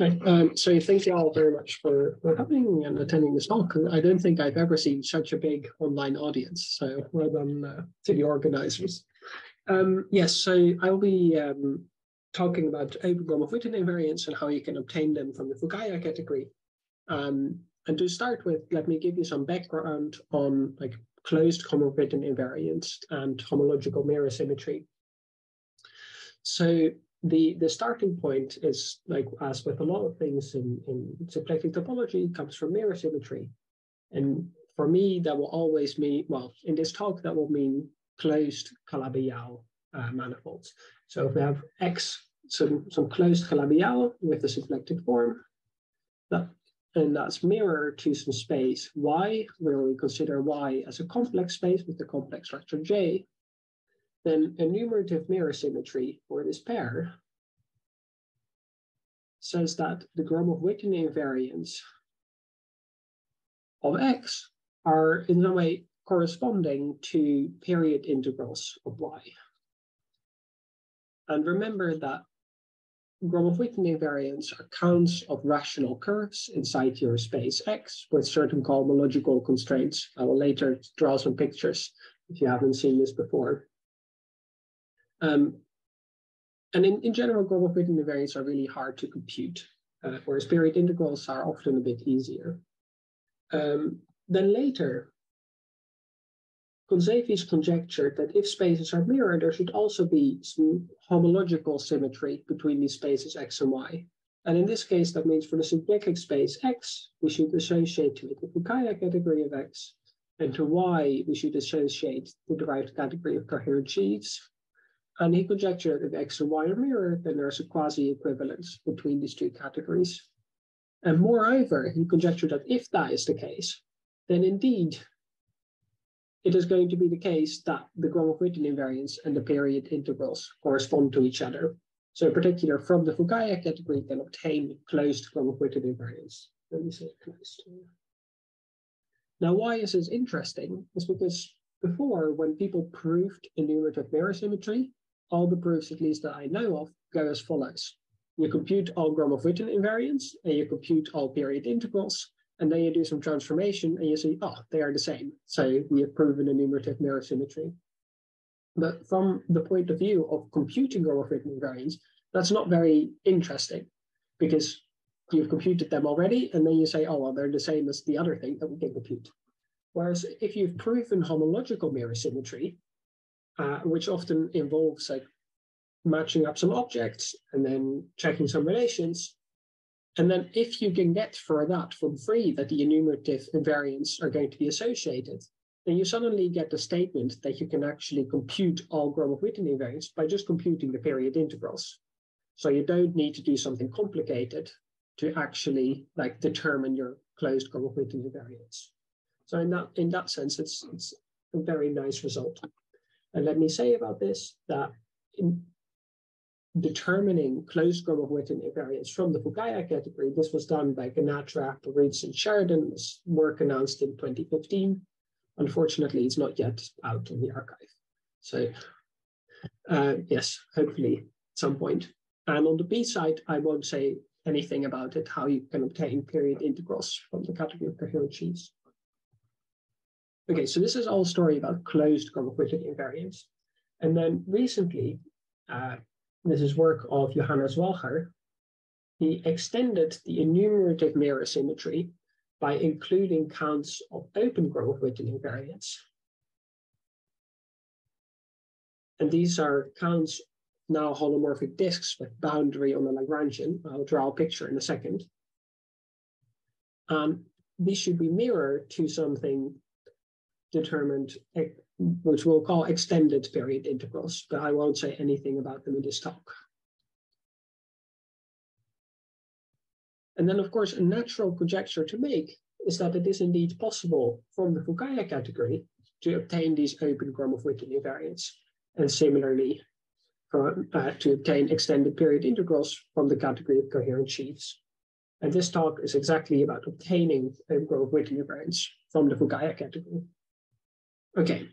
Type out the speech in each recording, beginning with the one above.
Um, so thank you all very much for, for coming and attending this talk. I don't think I've ever seen such a big online audience. So well done uh, to the organizers. Um, yes, so I'll be um, talking about open Gromov-Witten invariants and how you can obtain them from the Fukaya category. Um, and to start with, let me give you some background on like closed Gromov-Witten invariants and homological mirror symmetry. So the the starting point is like as with a lot of things in in symplectic topology comes from mirror symmetry. And for me that will always mean well in this talk that will mean closed Calabi-Yau uh, manifolds. So if we have x some some closed Calabi-Yau with a symplectic form that and that's mirror to some space. Y where we consider y as a complex space with the complex structure j then enumerative mirror symmetry for this pair says that the Gromov-Witten invariants of x are in some way corresponding to period integrals of y. And remember that Gromov-Witten invariants are counts of rational curves inside your space X with certain cohomological constraints. I will later draw some pictures if you haven't seen this before. Um, and in, in general, Gromov-Witten invariants are really hard to compute, uh, whereas period integrals are often a bit easier. Um, then later, Kontsevich conjectured that if spaces are mirrored, there should also be some homological symmetry between these spaces x and y. And in this case, that means for the symplectic space x, we should associate to it the Fukaya category of x, and to y, we should associate the derived category of coherent sheaves. And he conjectured that and y are mirrored, then there's a quasi-equivalence between these two categories. And moreover, he conjectured that if that is the case, then indeed it is going to be the case that the Gromov-Witten invariants and the period integrals correspond to each other. So in particular, from the Fukaya category, can obtain closed Gromov-Witten invariants. Let me say closed. Now, why is this interesting? Is because before, when people proved enumerative mirror symmetry, all the proofs, at least that I know of, go as follows. You compute all Gromov-Witten invariants, and you compute all period integrals, and then you do some transformation, and you see, oh, they are the same. So we have proven enumerative mirror symmetry. But from the point of view of computing Gromov-Witten invariants, that's not very interesting, because you've computed them already, and then you say, oh, well, they're the same as the other thing that we can compute. Whereas if you've proven homological mirror symmetry, uh, which often involves like matching up some objects and then checking some relations. And then if you can get for that from free that the enumerative invariants are going to be associated, then you suddenly get the statement that you can actually compute all Gromov-Witten invariants by just computing the period integrals. So you don't need to do something complicated to actually like determine your closed Gromov-Witten invariants. So in that in that sense, it's it's a very nice result. And let me say about this that in determining closed Gromov-Witten invariants from the Fukaya category, this was done by Ganatra, Perutz, and Sheridan. This work announced in 2015. Unfortunately, it's not yet out in the arXiv. So uh, yes, hopefully at some point. And on the B side, I won't say anything about it, how you can obtain period integrals from the category of coherent sheaves. Okay, so this is all story about closed Gromov-Witten invariants. And then recently, uh, this is work of Johannes Walcher, he extended the enumerative mirror symmetry by including counts of open Gromov-Witten invariants. And these are counts now holomorphic disks with boundary on the Lagrangian. I'll draw a picture in a second. Um, these should be mirrored to something determined, which we'll call extended period integrals, but I won't say anything about them in this talk. And then, of course, a natural conjecture to make is that it is indeed possible from the Fukaya category to obtain these open Gromov-Witten invariants, and similarly uh, to obtain extended period integrals from the category of coherent sheaves. And this talk is exactly about obtaining open Gromov-Witten invariants from the Fukaya category. Okay,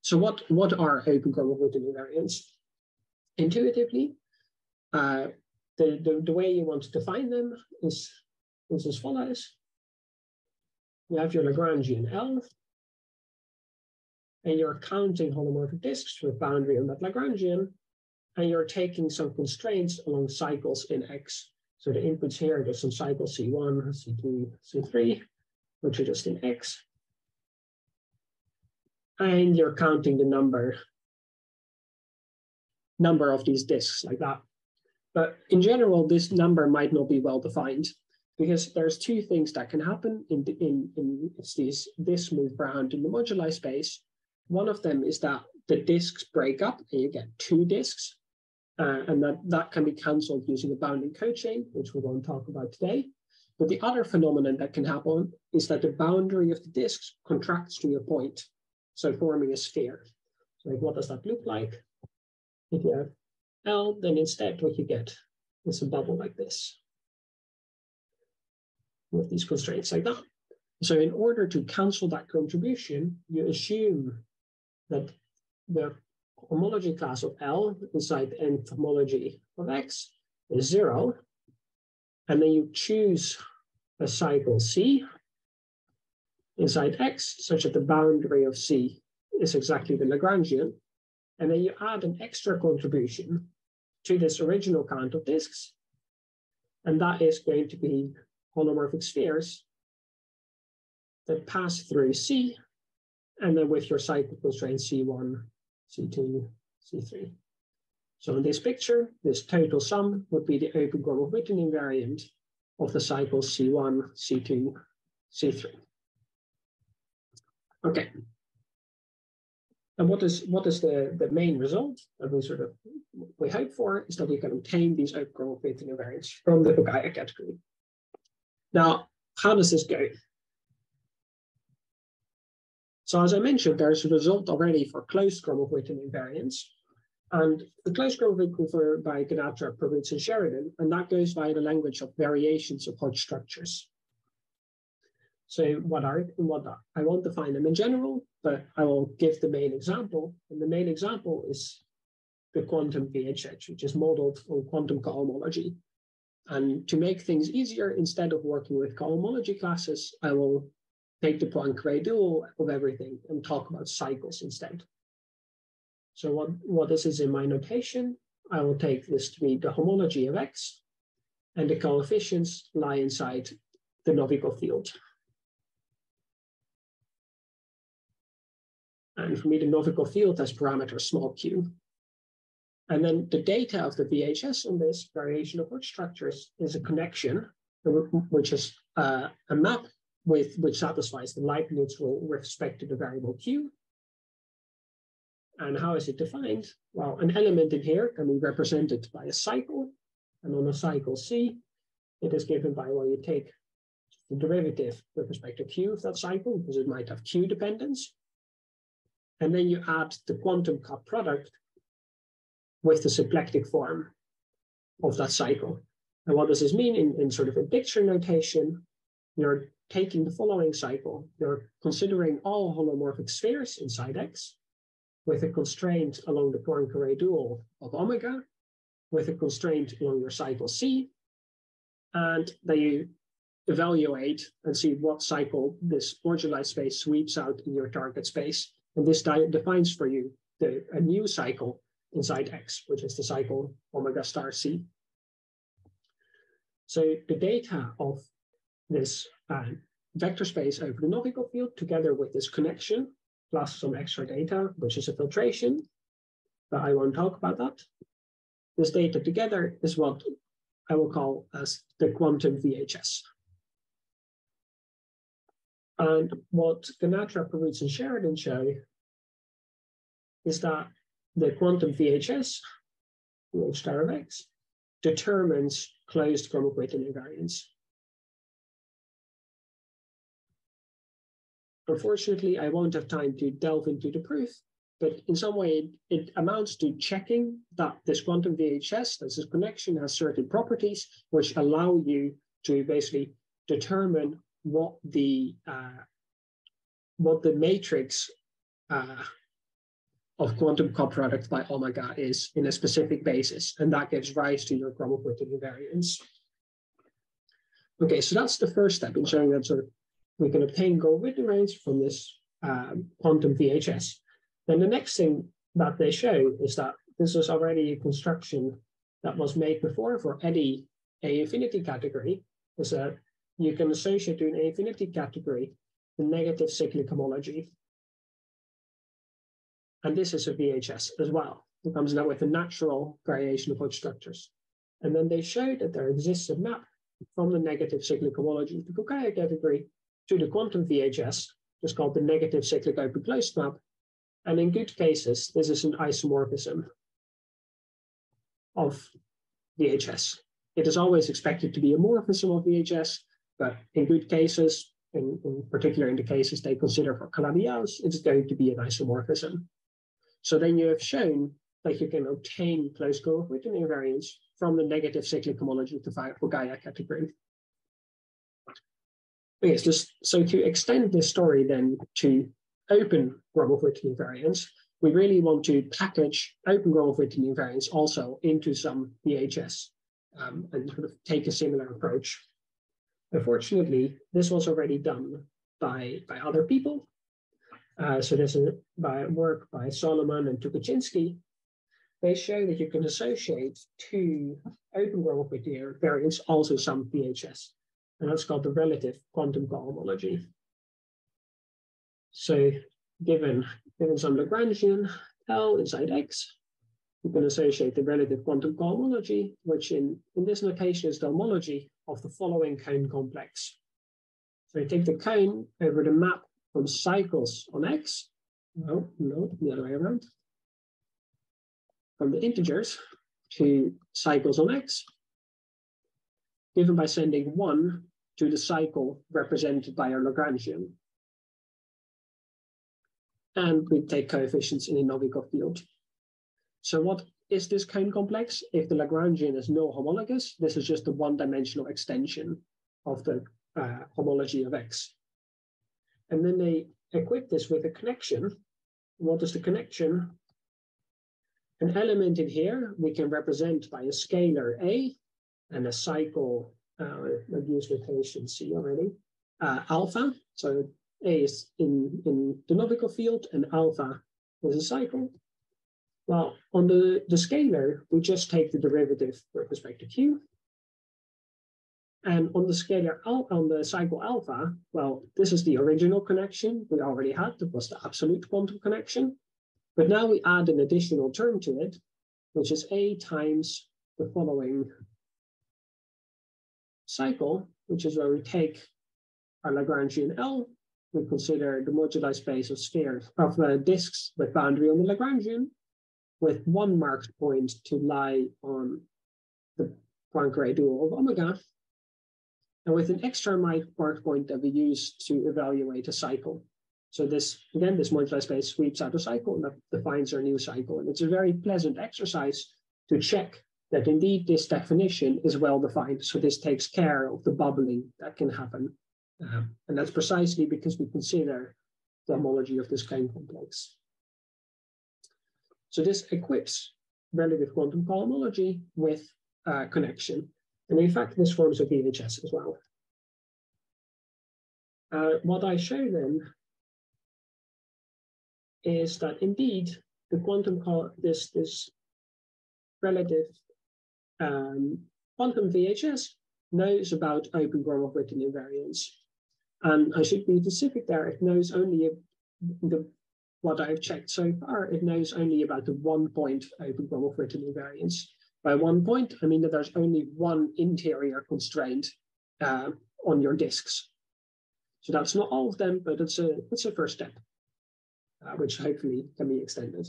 so what, what are open Gromov-Witten invariants? Intuitively, uh, the, the, the way you want to define them is, is as follows. You have your Lagrangian L, and you're counting holomorphic disks with boundary on that Lagrangian, and you're taking some constraints along cycles in X. So the inputs here, there's some cycles C1, C2, C3, which are just in X. And you're counting the number, number of these disks like that. But in general, this number might not be well defined because there's two things that can happen in, in, in these, this move around in the moduli space. One of them is that the disks break up and you get two disks. Uh, and that, that can be cancelled using a bounding cochain, which we won't talk about today. But the other phenomenon that can happen is that the boundary of the disks contracts to a point, so forming a sphere. So like, what does that look like? If you have L, then instead what you get is a bubble like this with these constraints like that. So in order to cancel that contribution, you assume that the homology class of L inside nth homology of X is zero. And then you choose a cycle C inside X such that the boundary of C is exactly the Lagrangian. And then you add an extra contribution to this original count of disks. And that is going to be holomorphic spheres that pass through C, and then with your cycle constraint C1, C2, C3. So in this picture, this total sum would be the open Gromov-Witten invariant of the cycles C1, C2, C3. Okay, and what is what is the, the main result that we sort of we hope for is that we can obtain these outgrowth Witten invariants from the Fukaya category. Now, how does this go? So as I mentioned, there's a result already for closed Gromov-Witten invariants. And the closed Gromov-Witten by Ganatra, Perutz, and Sheridan, and that goes via the language of variations of Hodge structures. So what are what are, I won't define them in general, but I will give the main example. And the main example is the quantum VHS, which is modeled on quantum cohomology. And to make things easier, instead of working with cohomology classes, I will take the Poincare dual of everything and talk about cycles instead. So what, what this is in my notation, I will take this to be the homology of X, and the coefficients lie inside the Novikov field. And for me, the Novikov field has parameter small q. And then the data of the VHS on this variation of Hodge structures is a connection, which is uh, a map with which satisfies the Leibniz rule with respect to the variable q. And how is it defined? Well, an element in here can be represented by a cycle. And on a cycle C, it is given by, well, you take the derivative with respect to q of that cycle, because it might have q dependence. And then you add the quantum cup product with the symplectic form of that cycle. And what does this mean in, in sort of a picture notation? You're taking the following cycle. You're considering all holomorphic spheres inside X with a constraint along the Poincare dual of omega, with a constraint along your cycle C, and then you evaluate and see what cycle this moduli space sweeps out in your target space and this diet defines for you the, a new cycle inside X, which is the cycle omega star C. So the data of this uh, vector space over the Novikov field, together with this connection, plus some extra data, which is a filtration, but I won't talk about that. This data together is what I will call as the quantum VHS. And what Ganatra, Perutz, and Sheridan show is that the quantum VHS, H star of X, determines closed Gromov-Witten invariants. Unfortunately, I won't have time to delve into the proof, but in some way it, it amounts to checking that this quantum VHS, this connection has certain properties which allow you to basically determine what the uh, what the matrix uh, of quantum coproduct by omega is in a specific basis, and that gives rise to your Gromov-Witten invariants. Okay, so that's the first step in showing that sort of we can obtain Gromov-Witten invariants from this um, quantum VHS. Then the next thing that they show is that this was already a construction that was made before for any A infinity category, is that you can associate to an infinity category the negative cyclic homology and this is a VHS as well. It comes now with a natural variation of Hodge structures. And then they showed that there exists a map from the negative cyclic homology of the Fukaya category to the quantum VHS, just called the negative cyclic open closed map. And in good cases, this is an isomorphism of VHS. It is always expected to be a morphism of VHS, but in good cases, in, in particular in the cases they consider for Calabi-Yau, it's going to be an isomorphism. So then you have shown that you can obtain closed Gromov-Witten invariants from the negative cyclic homology to Fukaya category. Yes, just so to extend this story then to open Gromov-Witten invariants, we really want to package open Gromov-Witten invariants also into some VHS um, and sort of take a similar approach. Unfortunately, this was already done by, by other people, uh, so there's a by work by Solomon and Tukachinsky. They show that you can associate two open world variants, also some VHS, and that's called the relative quantum cohomology. So given, given some Lagrangian L inside X, you can associate the relative quantum cohomology, which in, in this notation is the homology of the following cone complex. So you take the cone over the map from cycles on X. No, no, the other way around. From the integers to cycles on X, given by sending one to the cycle represented by our Lagrangian. And we take coefficients in a Novikov field. So what is this cone complex? If the Lagrangian is no homologous, this is just a one-dimensional extension of the uh, homology of X. And then they equip this with a connection. What is the connection? An element in here we can represent by a scalar A and a cycle, uh, I've used notation C already, uh, alpha. So A is in, in the Novikov field and alpha is a cycle. Well, on the, the scalar, we just take the derivative with respect to Q and on the scalar on the cycle alpha, well, this is the original connection we already had. That was the absolute quantum connection. But now we add an additional term to it, which is A times the following cycle, which is where we take our Lagrangian L, we consider the moduli space of spheres of uh, disks with boundary on the Lagrangian, with one marked point to lie on the Poincare dual of omega, and with an extra marked point that we use to evaluate a cycle. So this, again, this moduli space sweeps out a cycle and that defines our new cycle. And it's a very pleasant exercise to check that indeed this definition is well defined. So this takes care of the bubbling that can happen. Uh, and that's precisely because we consider the homology of this cone complex. So this equips relative quantum cohomology with uh, connection. And in fact, this forms a VHS as well. Uh, what I show then is that indeed the quantum this this relative um, quantum VHS knows about open Gromov-Witten invariants. And I should be specific there, it knows only the, what I've checked so far, it knows only about the one point open Gromov-Witten invariants. By one point, I mean that there's only one interior constraint uh, on your disks. So that's not all of them, but it's a, it's a first step, uh, which hopefully can be extended.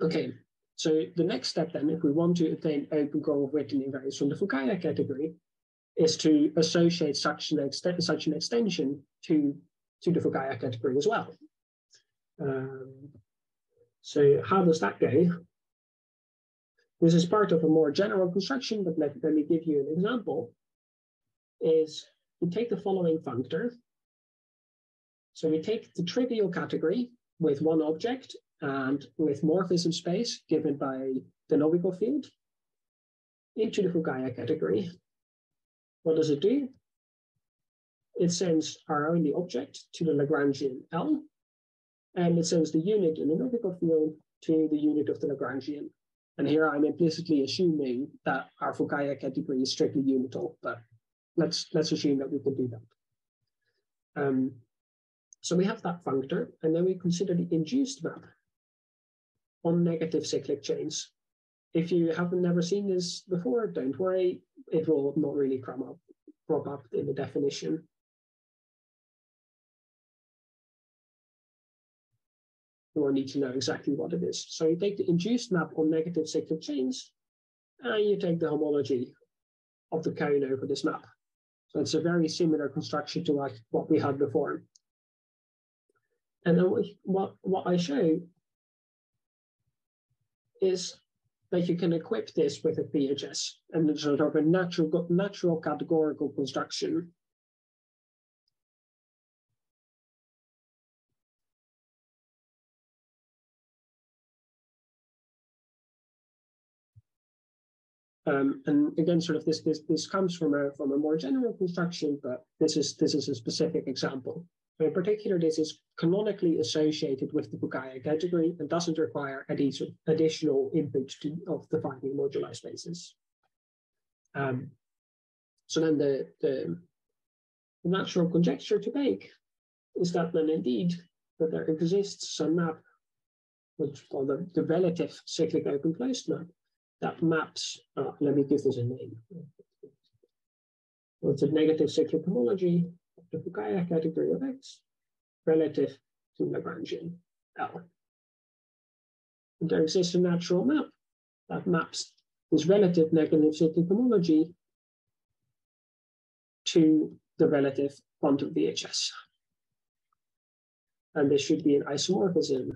Okay, so the next step then, if we want to obtain open Gromov-Witten invariants from the Fukaya category, is to associate such an, such an extension to, to the Fukaya category as well. Um, so how does that go? This is part of a more general construction, but let, let me give you an example. Is we take the following functor. So we take the trivial category, with one object and with morphism space given by the Novikov field into the Fukaya category. What does it do? It sends our only object to the Lagrangian L, and it sends the unit in the Novikov field to the unit of the Lagrangian. And here I'm implicitly assuming that our Fukaya category is strictly unital, but let's let's assume that we can do that. Um, so we have that functor, and then we consider the induced map on negative cyclic chains. If you haven't never seen this before, don't worry, it will not really come up, crop up in the definition. Will need to know exactly what it is. So you take the induced map on negative cyclic chains, and you take the homology of the cone over this map. So it's a very similar construction to like what we had before. And then what, what I show is that you can equip this with a VHS and it's sort of a natural, natural categorical construction. Um, and again, sort of this, this this comes from a from a more general construction, but this is this is a specific example. In particular, this is canonically associated with the Fukaya category and doesn't require additional input to, of defining moduli spaces. Um, so then the, the natural conjecture to make is that then indeed that there exists some map, which is called the, the relative cyclic open closed map, that maps, uh, let me give this a name. Well, it's a negative cyclic homology of the Fukaya category of X relative to Lagrangian L. And there exists a natural map that maps this relative negative cyclic homology to the relative quantum VHS. And this should be an isomorphism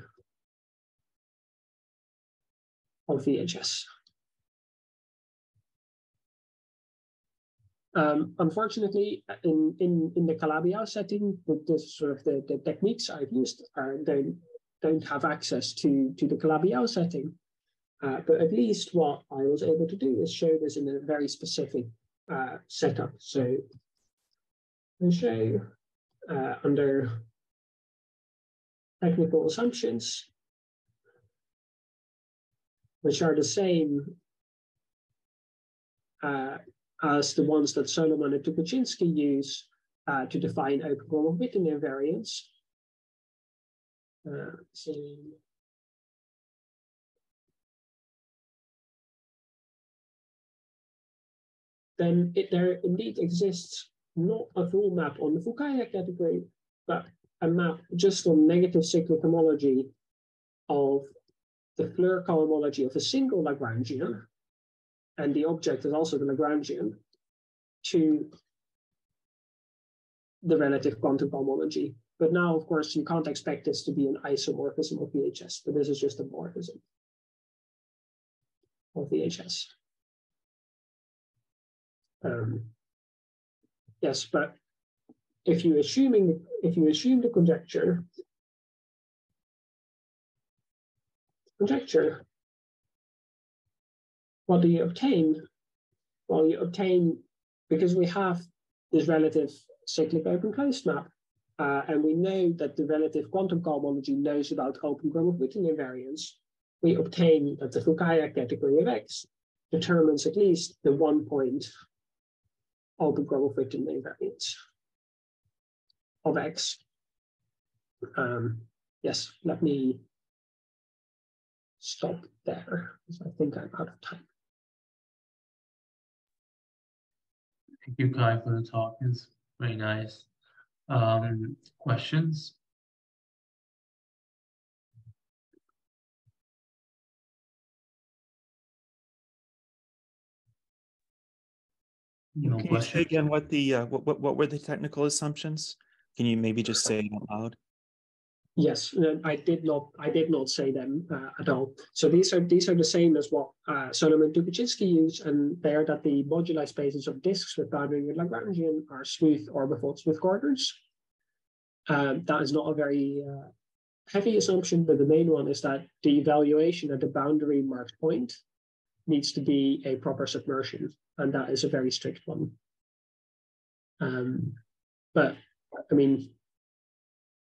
of VHS. Um, unfortunately, in, in, in the Calabi-Yau setting, the, the, sort of the, the techniques I've used are, don't, don't have access to, to the Calabi-Yau setting. Uh, but at least what I was able to do is show this in a very specific uh, setup. So I show uh, under technical assumptions, which are the same uh, as the ones that Solomon and Tukachinsky use uh, to define open Gromov-Witten invariants. Uh, so then it, there indeed exists not a full map on the Fukaya category, but a map just on negative cyclic homology of the Floer cohomology of a single Lagrangian and the object is also the Lagrangian, to the relative quantum cohomology. But now, of course, you can't expect this to be an isomorphism of VHS, but this is just a morphism of VHS. Um, yes, but if you assuming if you assume the conjecture, conjecture what do you obtain? Well, you obtain, because we have this relative cyclic open closed map, uh, and we know that the relative quantum cohomology knows about open Gromov-Witten invariants, we obtain that the Fukaya category of X determines at least the one point open Gromov-Witten invariance of X. Um, yes, let me stop there because I think I'm out of time. Thank you, Kai, for the talk. It's very nice. Um, questions? No Can you say again what the uh, what, what what were the technical assumptions? Can you maybe just say it out loud? Yes, I did not. I did not say them uh, at all. So these are these are the same as what uh, Solomon Tukachinsky used, and they are that the moduli spaces of disks with boundary with Lagrangian are smooth orbifolds with corners. Um, that is not a very uh, heavy assumption, but the main one is that the evaluation at the boundary marked point needs to be a proper submersion, and that is a very strict one. Um, but I mean,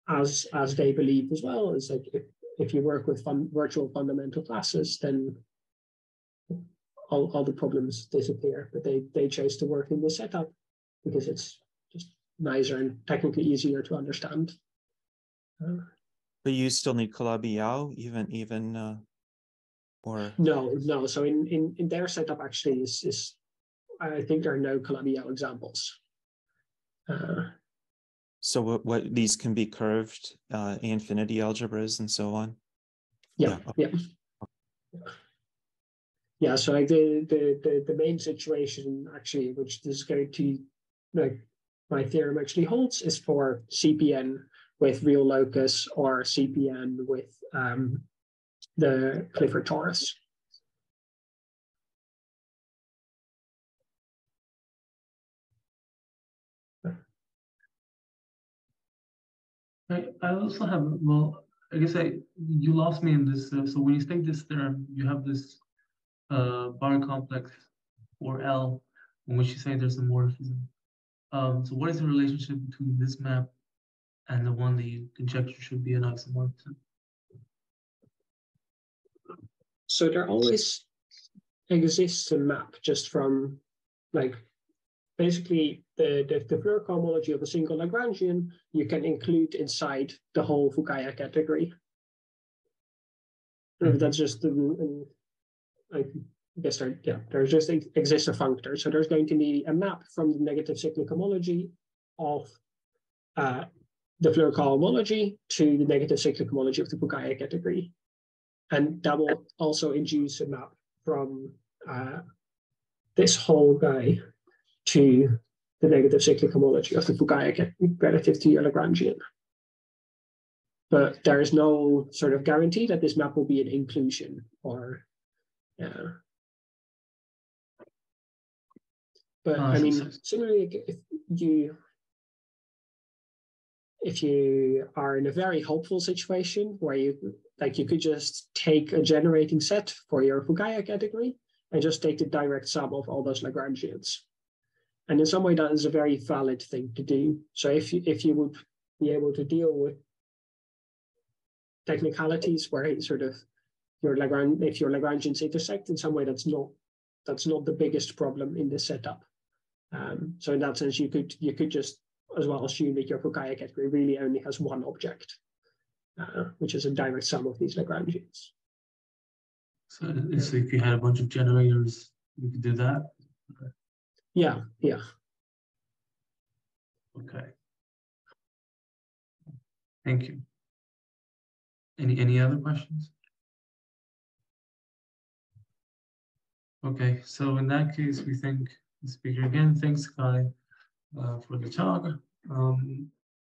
as as they believe as well, is like if, if you work with fun, virtual fundamental classes, then all, all the problems disappear. But they they chose to work in this setup because it's just nicer and technically easier to understand. Uh, but you still need Calabi-Yau, even even uh, or no, no. So in in in their setup actually is is I think there are no Calabi-Yau examples. Uh, so what, what these can be curved uh, infinity algebras and so on. Yeah, yeah. yeah. yeah so like the, the the the main situation actually, which this is going to like my theorem actually holds, is for CPN with real locus or CPN with um, the Clifford torus. I, I also have, well, I guess I you lost me in this. Uh, so when you state this theorem, you have this uh, bar complex or L in which you say there's a morphism. Um, so what is the relationship between this map and the one that you conjecture should be an isomorphism? So there always exists a map just from like basically the, the, the Floer cohomology of a single Lagrangian you can include inside the whole Fukaya category. Mm -hmm. That's just um, I guess there, yeah, there's just exists a functor. So there's going to be a map from the negative cyclic homology of uh, the Floer cohomology to the negative cyclic homology of the Fukaya category. And that will also induce a map from uh, this whole guy to the negative cyclic homology of the Fukaya relative to your Lagrangian. But there is no sort of guarantee that this map will be an inclusion or yeah. But oh, I mean, similarly, if you if you are in a very hopeful situation where you like you could just take a generating set for your Fukaya category and just take the direct sum of all those Lagrangians. And in some way that is a very valid thing to do. So if you if you would be able to deal with technicalities where it's sort of your Lagrange if your Lagrangians intersect in some way that's not that's not the biggest problem in this setup. Um, so in that sense, you could you could just as well assume that your Fukaya category really only has one object, uh, which is a direct sum of these Lagrangians. So if you had a bunch of generators, you could do that? Yeah, yeah. Okay. Thank you. Any any other questions? Okay, so in that case, we thank the speaker again. Thanks, Kai uh, for the talk. Um,